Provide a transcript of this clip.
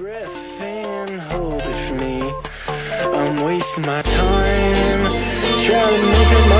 breath and hold it for me. I'm wasting my time trying to make it. my